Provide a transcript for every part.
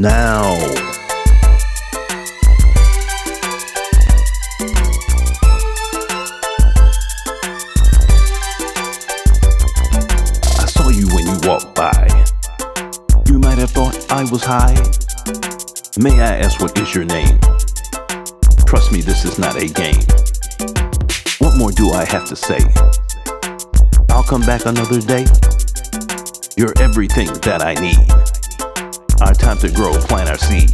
now. I saw you when you walked by. You might have thought I was high. May I ask what is your name? Trust me, this is not a game. What more do I have to say? I'll come back another day. You're everything that I need. Our time to grow, plant our seed.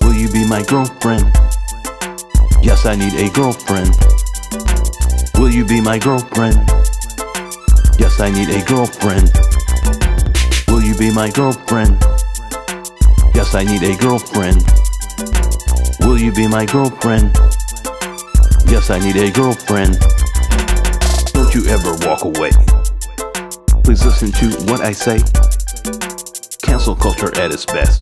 Will you be my girlfriend? Yes, I need a girlfriend. Will you be my girlfriend? Yes, I need a girlfriend. Will you be my girlfriend? Yes, I need a girlfriend. Will you be my girlfriend? Yes, I need a girlfriend. Don't you ever walk away. Please listen to what I say. Cancel culture at its best.